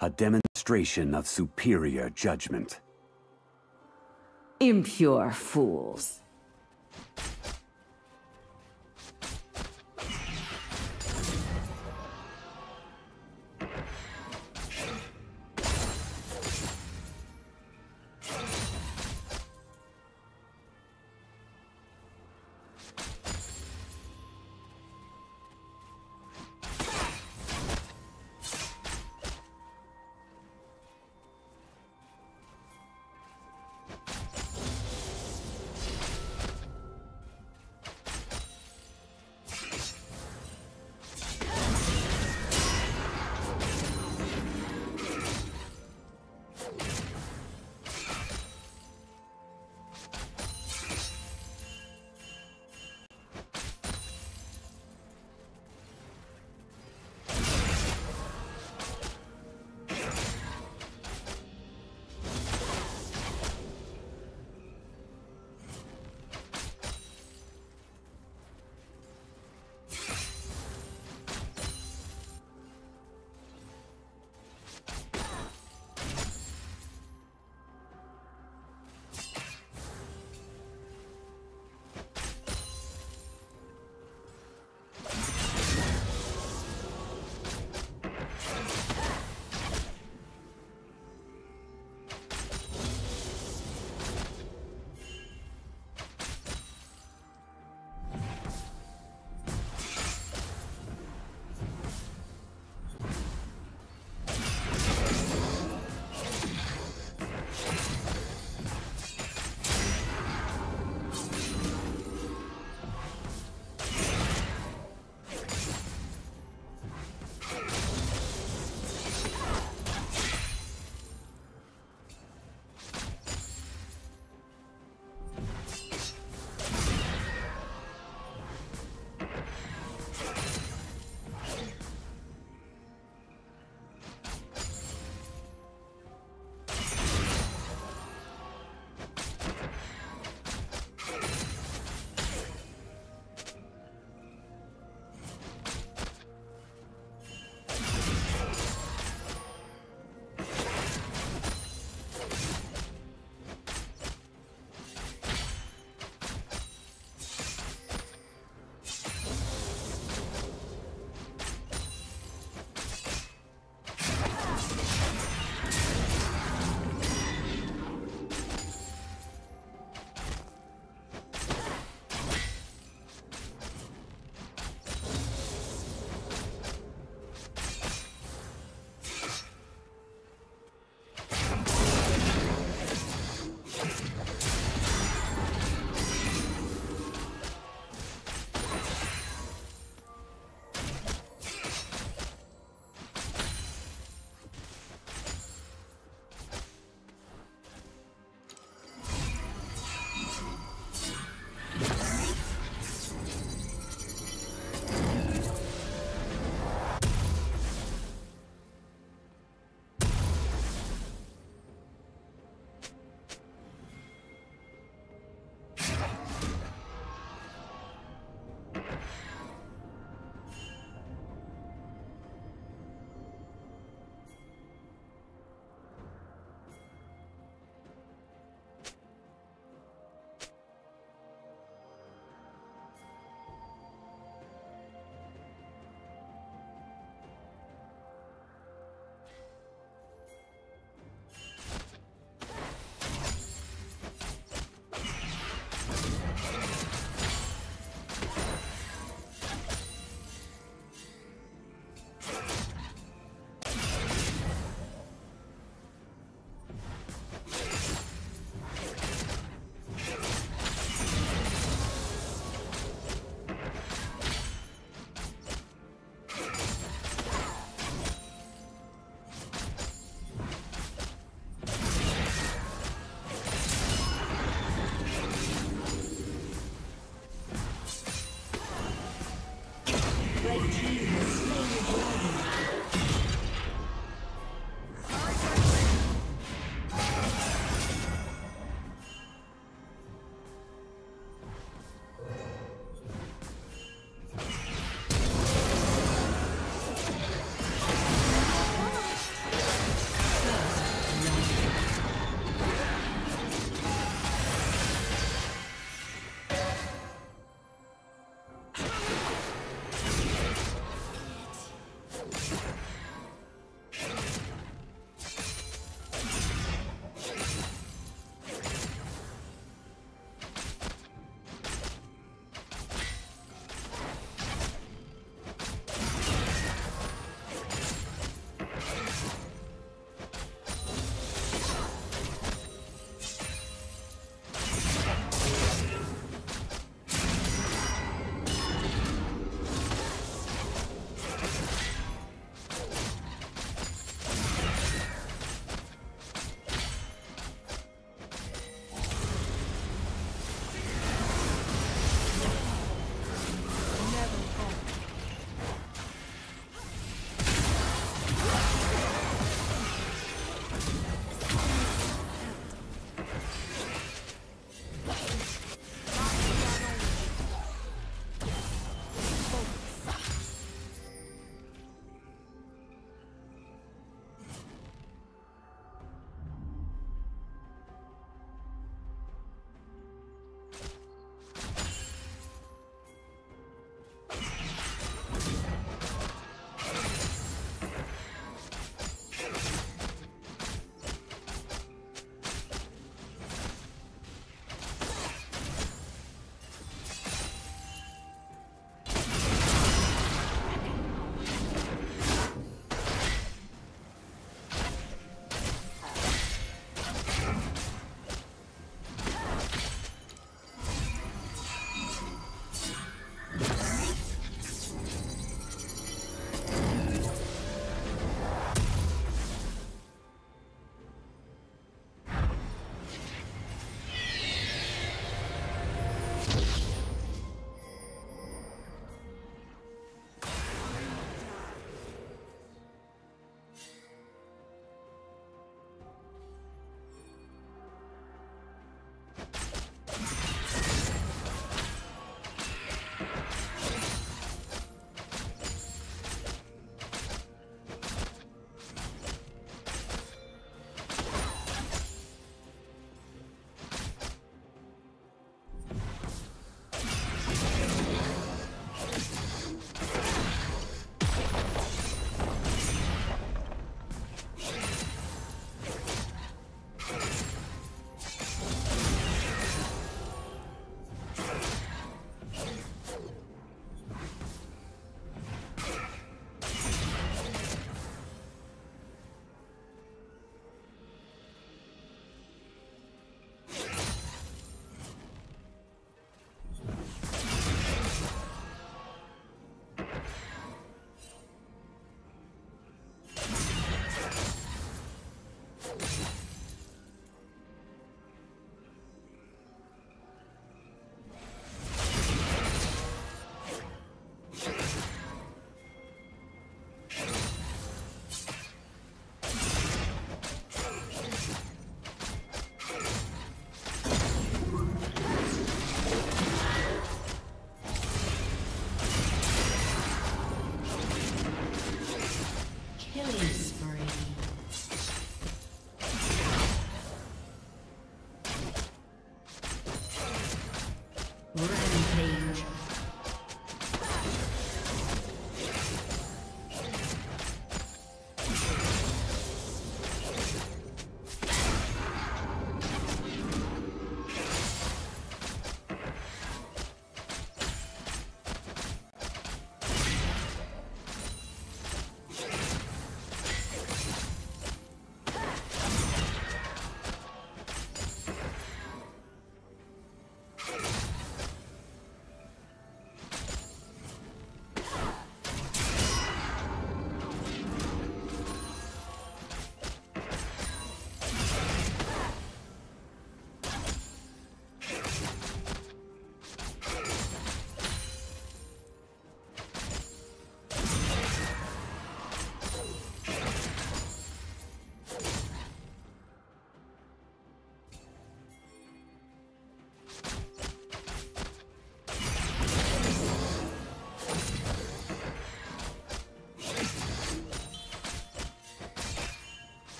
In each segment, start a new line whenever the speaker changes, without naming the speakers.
A demonstration of superior judgment.
Impure fools.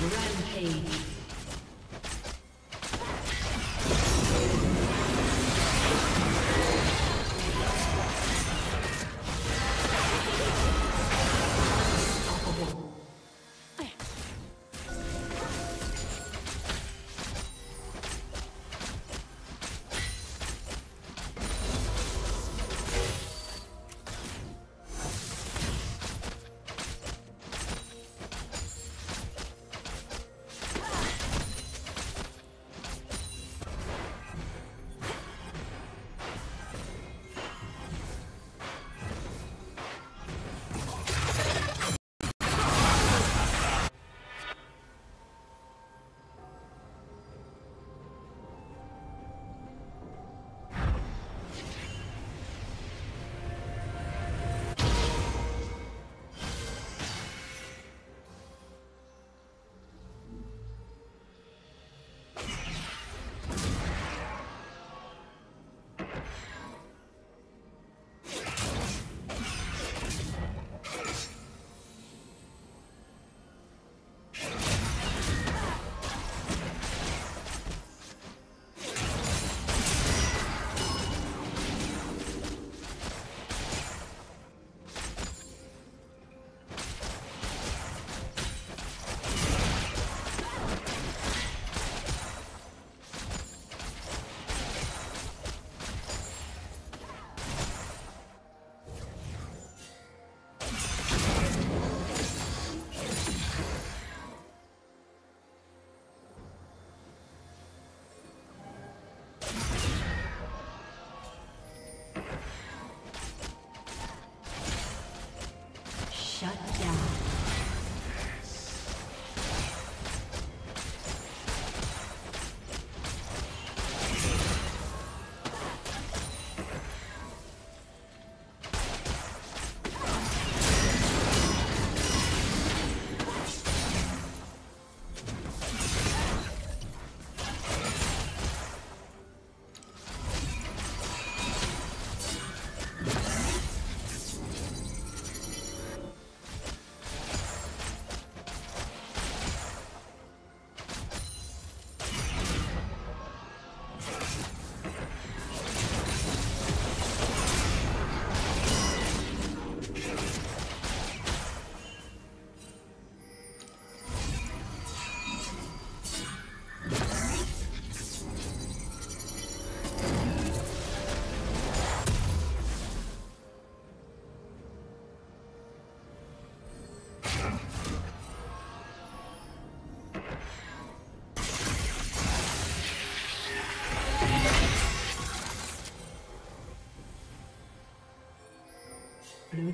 Blue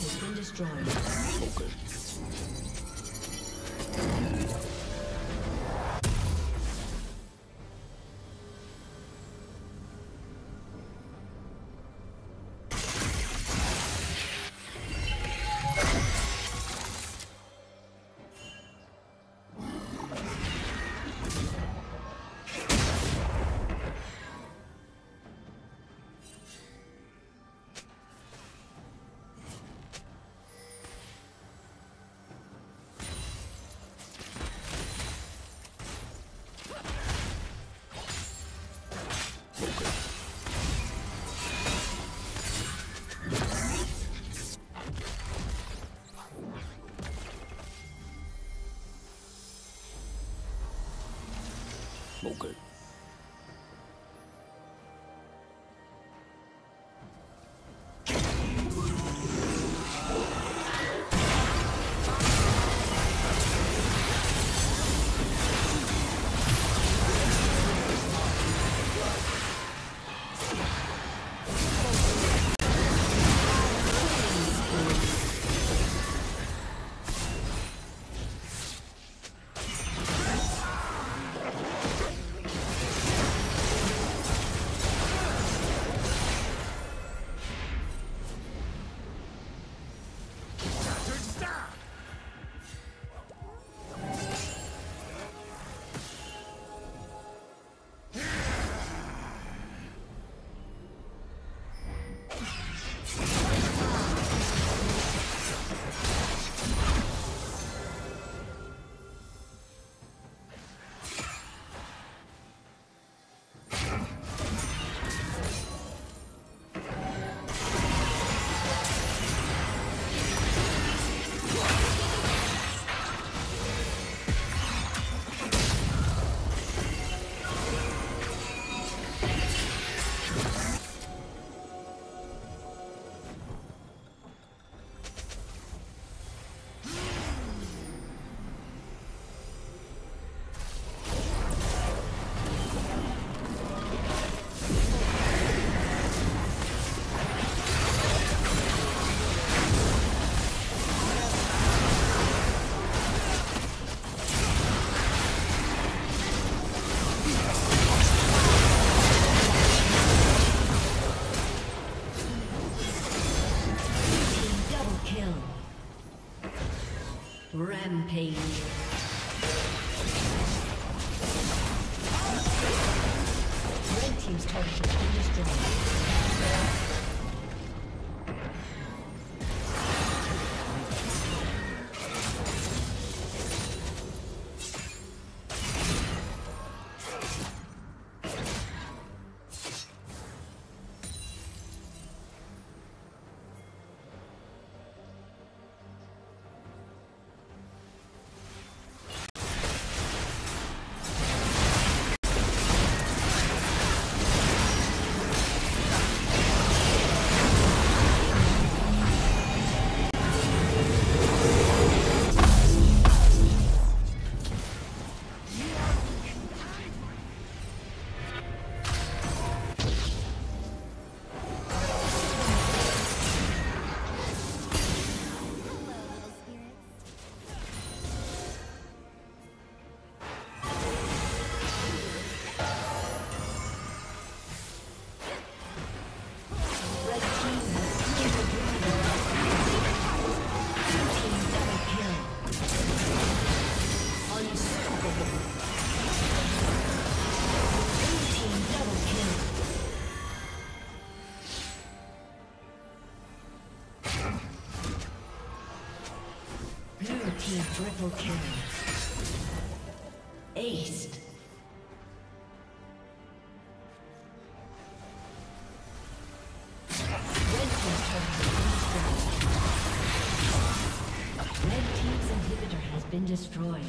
Has been destroyed.
Okay. Double Rampage.
Triple kill. Aced. Red Team's inhibitor has been destroyed.